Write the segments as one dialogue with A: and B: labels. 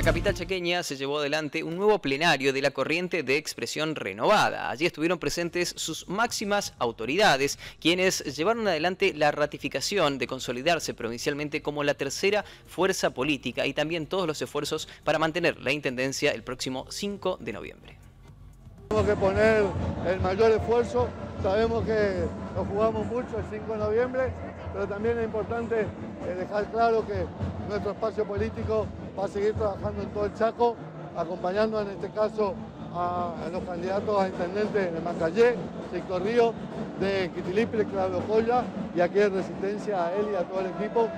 A: la capital chaqueña se llevó adelante un nuevo plenario de la corriente de expresión renovada. Allí estuvieron presentes sus máximas autoridades, quienes llevaron adelante la ratificación de consolidarse provincialmente como la tercera fuerza política y también todos los esfuerzos para mantener la intendencia el próximo 5 de noviembre.
B: Tenemos que poner el mayor esfuerzo, sabemos que nos jugamos mucho el 5 de noviembre, pero también es importante eh, dejar claro que nuestro espacio político va a seguir trabajando en todo el Chaco, acompañando en este caso a, los candidatos a intendente de Macallé, Sector Río, de Quitiliple, Claudio Colla y aquí de Resistencia a él y a todo el equipo.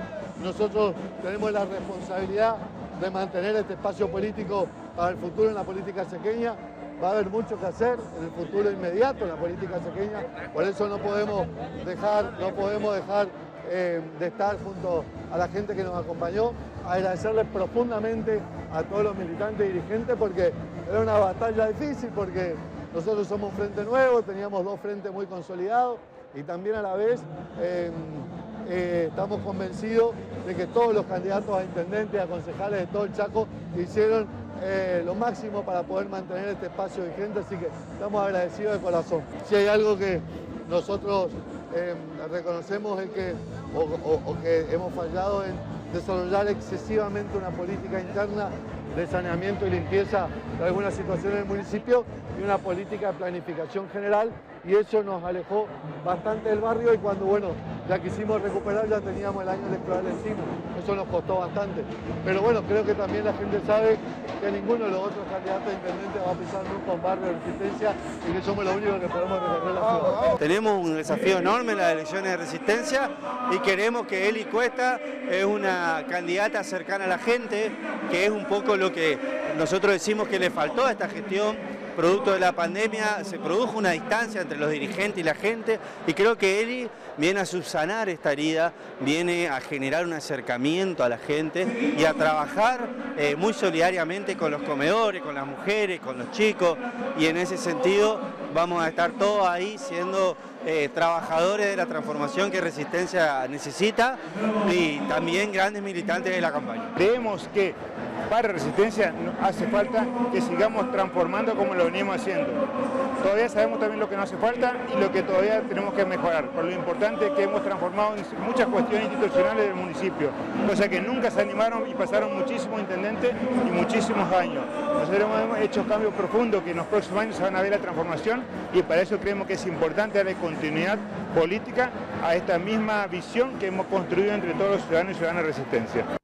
B: Nosotros tenemos la responsabilidad de mantener este espacio político para el futuro en la política sequeña. Va a haber mucho que hacer en el futuro inmediato en la política sequeña, por eso no podemos dejar, no podemos dejar eh, de estar junto a la gente que nos acompañó, agradecerles profundamente a todos los militantes y dirigentes porque era una batalla difícil, porque nosotros somos un frente nuevo, teníamos dos frentes muy consolidados y también a la vez eh, eh, estamos convencidos de que todos los candidatos a intendentes a concejales de todo el Chaco hicieron lo máximo para poder mantener este espacio vigente, así que estamos agradecidos de corazón. Si hay algo que nosotros eh, reconocemos que, o, que hemos fallado en desarrollar excesivamente una política interna de saneamiento y limpieza de algunas situaciones del municipio y una política de planificación general y eso nos alejó bastante del barrio y cuando bueno ya quisimos recuperar ya teníamos el año electoral encima, eso nos costó bastante. Pero bueno, creo que también la gente sabe que ninguno de los otros candidatos a va a pisar nunca un barrio de resistencia y que somos los únicos que podemos recorrer la ciudad.
C: Tenemos un desafío enorme en las elecciones de resistencia y queremos que Eli Cuesta es una candidata cercana a la gente, que es un poco lo que nosotros decimos que le faltó a esta gestión producto de la pandemia se produjo una distancia entre los dirigentes y la gente y creo que Eli viene a subsanar esta herida, viene a generar un acercamiento a la gente y a trabajar eh, muy solidariamente con los comedores, con las mujeres, con los chicos y en ese sentido vamos a estar todos ahí siendo eh, trabajadores de la transformación que Resistencia necesita y también grandes militantes de la campaña.
D: Creemos que para Resistencia hace falta que sigamos transformando como lo venimos haciendo. Todavía sabemos también lo que nos hace falta y lo que todavía tenemos que mejorar. Por lo importante es que hemos transformado muchas cuestiones institucionales del municipio, cosa que nunca se animaron y pasaron muchísimos intendentes y muchísimos años. Nosotros hemos hecho cambios profundos que en los próximos años se van a ver la transformación y para eso creemos que es importante darle continuidad política a esta misma visión que hemos construido entre todos los ciudadanos y ciudadanas de Resistencia.